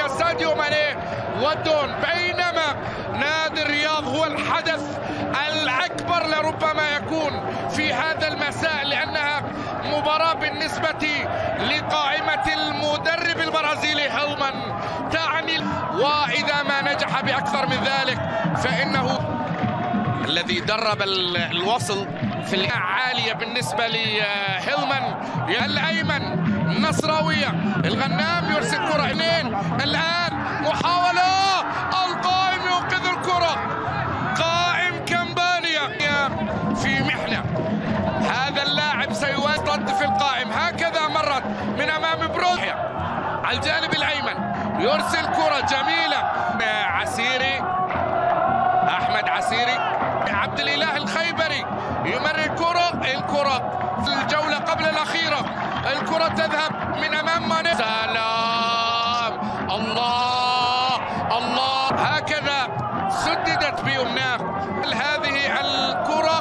يا ساديو ماني ودون بينما نادي الرياض هو الحدث الأكبر لربما يكون في هذا المساء لأنها مباراة بالنسبة لقائمة المدرب البرازيلي هيلمان تعني وإذا ما نجح بأكثر من ذلك فإنه الذي درب الوصل في عالية بالنسبة لهيلمان الأيمن النصراوية. الغنام يرسل كرة. اثنين. الآن محاولة. القائم ينقذ الكرة. قائم كمبانيا في محنة هذا اللاعب سيرد في القائم. هكذا مرت من أمام بروحيا على الجانب الأيمن. يرسل كرة جميلة. عسيري. أحمد عسيري. عبد الإله الخيبري. يمرر كرة الكرة في الجولة قبل الأخيرة. الكرة تذهب من أمام ماني. سلام. الله. الله. هكذا سددت بيمناه هذه الكرة.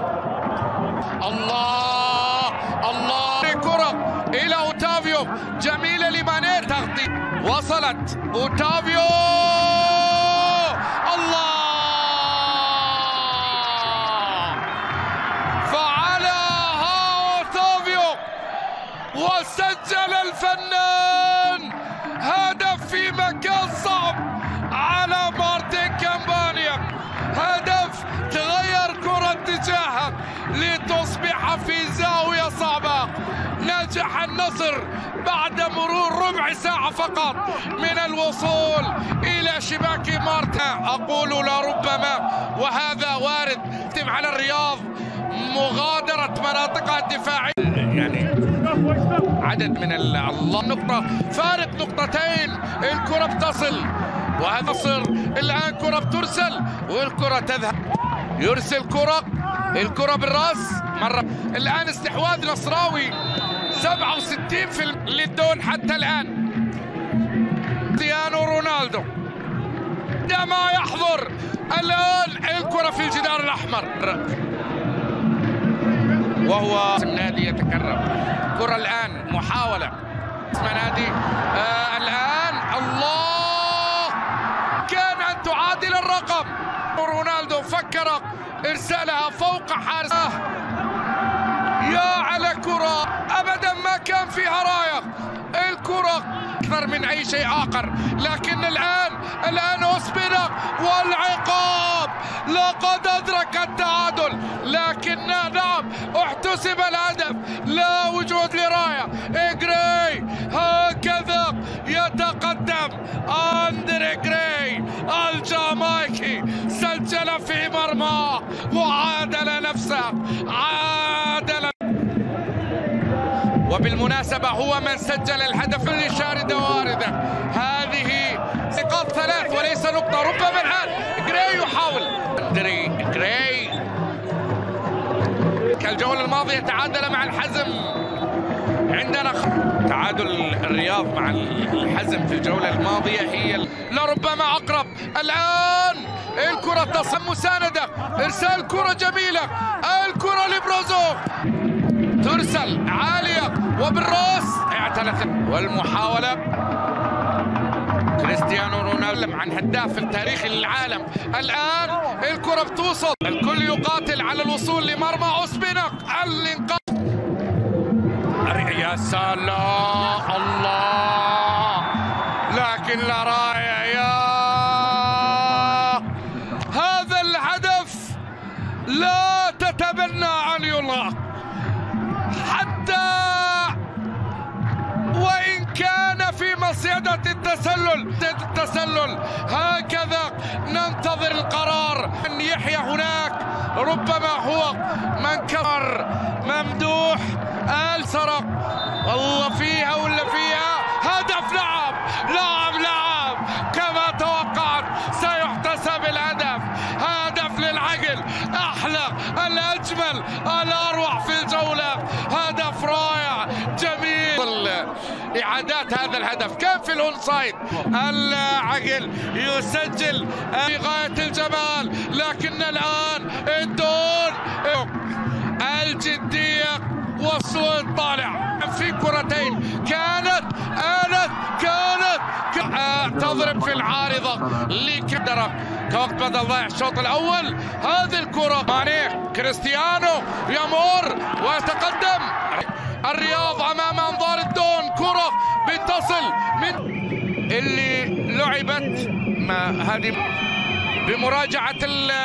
الله. الله. كرة إلى أوتافيو. جميلة لماني. تغطي. وصلت. أوتافيو. في زاوية صعبة. نجح النصر بعد مرور ربع ساعة فقط من الوصول إلى شباك مارتا. أقول لربما وهذا وارد على الرياض مغادرة مناطقها الدفاعية يعني عدد من الله. نقطة فارق نقطتين. الكرة بتصل وهذا الآن كرة بترسل والكرة تذهب. يرسل كرة الكرة بالراس. مرة. الآن استحواذ نصراوي. 67 في للدون حتى الآن. كريستيانو رونالدو. عندما يحضر. الآن الكرة في الجدار الأحمر. وهو النادي يتكرر كرة الآن محاولة. نادي آه رونالدو فكر إرسالها فوق حارس. يا على كرة. أبدا ما كان فيها راية الكرة أكثر من أي شيء آخر. لكن الآن الآن أسبرق والعقاب. لقد أدرك التعادل. لكن نعم احتسب الهدف. سجل في مرماه وعادل نفسه. عادل. وبالمناسبة هو من سجل الهدف اللي شاردة واردة هذه نقاط ثلاث وليس نقطة. ربما الآن جراي يحاول. أندري جراي. كالجولة الماضية تعادل مع الحزم. عندنا تعادل الرياض مع الحزم في الجولة الماضية. هي لربما أقرب. الآن الكرة تصل مساندة. إرسال كرة جميلة. الكرة لبروزو ترسل عالية وبالراس. اعتلت والمحاولة. كريستيانو رونالدو عن هداف التاريخي للعالم. الآن الكرة بتوصل. الكل يقاتل على الوصول لمرمى أوسبينك الانقاذ. يا سلام الله. لكن لا راية مصيدة التسلل التسلل. هكذا ننتظر القرار. أن يحيى هناك ربما هو من كفر ممدوح آل سرق. والله فيها ولا فيها؟ هدف نعم نعم نعم كما توقعت سيحتسب الهدف. هدف للعقل أحلى الأجمل الأروع. الهدف. كان في الأونسايد العقل يسجل في غاية الجمال لكن الآن الدون الجدية وصول طالع في كرتين. كانت آلت كانت. يضرب في العارضة لكدرة كوقت بدل ضيع الشوط الأول. هذه الكرة ماني كريستيانو يمر ويتقدم. الرياض أمام أنظار الدون كرة بتصل من اللي لعبت ما هذه بمراجعة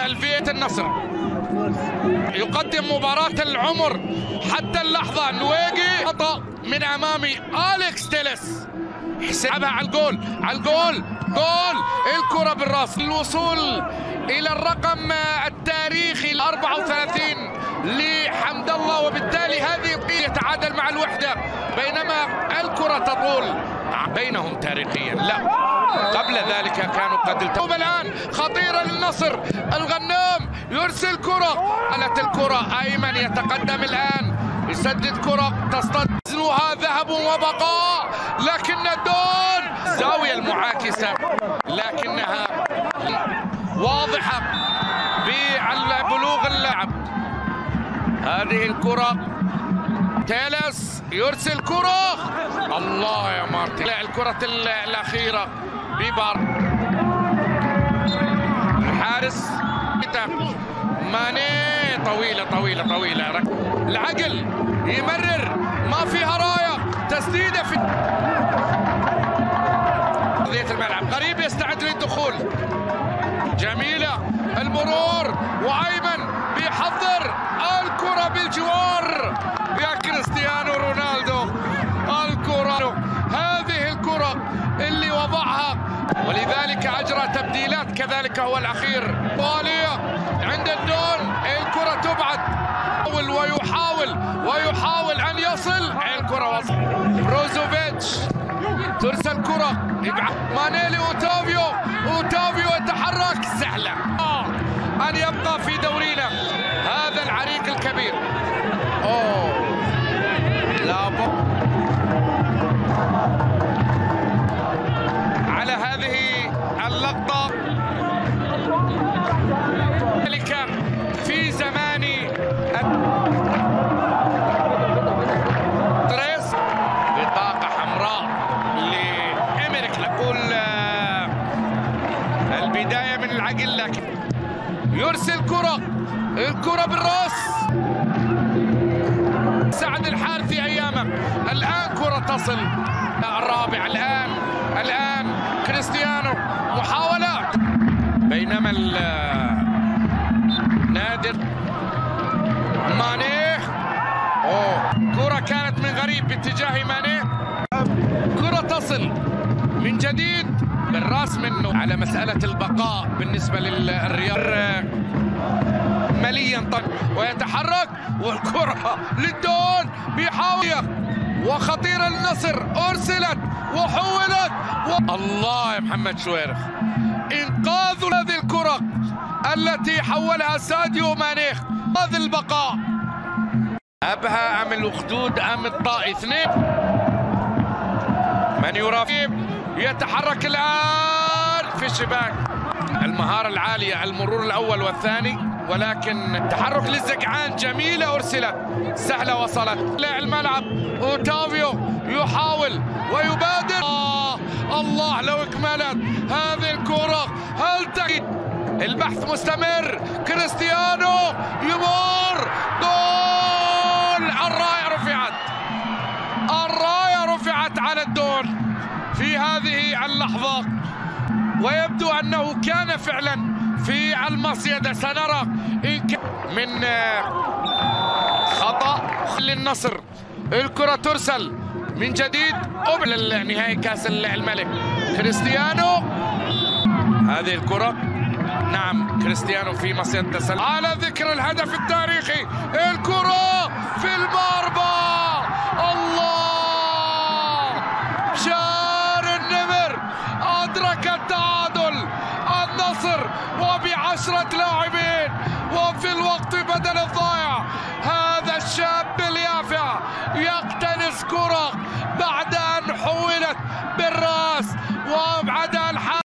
الفيت النصر. يقدم مباراة العمر حتى اللحظة. نويجي خطأ من أمامي أليكس تيلس حسابها على الجول على الجول جول. الكرة بالراس. الوصول إلى الرقم التاريخي ال 34 لحمد الله وبالتالي هذه يتعادل مع الوحدة بينما الكرة تطول. بينهم تاريخيا. لا قبل ذلك كانوا قد التوب الآن خطيرة للنصر الغنام يرسل كرة. قالت الكرة أيمن يتقدم الآن. يسدد كرة تصطاد وزنها ذهب وبقاء. لكن الدون الزاوية المعاكسة. لكنها واضحة ببلوغ اللاعب. هذه الكرة تيلس يرسل كرة. الله يا مارتن الكرة الأخيرة. ببار الحارس. ماني. طويلة طويلة طويلة. العقل. يمرر. ما فيها راية. تسديدة في أرضية الملعب. قريب يستعد للدخول. جميلة. المرور. وأيمن. بيحضر الكرة بالجوار. ولذلك أجرى تبديلات كذلك هو الأخير. طالية عند الدون الكرة تبعد. ويحاول ويحاول أن يصل. الكرة وصل. بروزوفيتش ترسل كرة. مانيلي اوتافيو سعد الحارثي ايامه الآن كرة تصل. الرابع. الآن. الآن. كريستيانو. محاوله بينما نادر. ماني. أوه. كرة كانت من غريب باتجاه ماني. كرة تصل. من جديد. بالراس منه. على مسألة البقاء بالنسبة للرياض. مليا طب ويتحرك والكرة للدون بيحاول وخطيرة للنصر أرسلت وحولت و... الله يا محمد شويرخ. إنقاذ هذه الكرة التي حولها ساديو مانيخ. هذا البقاء. أبها أم الأخدود أم الطائي؟ اثنين. من يرافق؟ يتحرك الآن في الشباك. المهارة العالية المرور الأول والثاني. ولكن تحرك للزقعان جميلة أرسلت سهلة وصلت الملعب. أوتافيو يحاول ويبادر. آه الله لو اكملت هذه الكرة هل تجد البحث مستمر؟ كريستيانو يمر. جول الراية رفعت. الراية رفعت على الدون في هذه اللحظة. ويبدو أنه كان فعلا في المصيدة. سنرى من خطأ. للنصر الكرة ترسل. من جديد قبل نهائي كأس الملك. كريستيانو. هذه الكرة. نعم كريستيانو في مصيدة. على ذكر الهدف التاريخي. الكرة في المرمى. وبعشرة لاعبين وفي الوقت بدل الضائع هذا الشاب اليافع يقتنص كرة.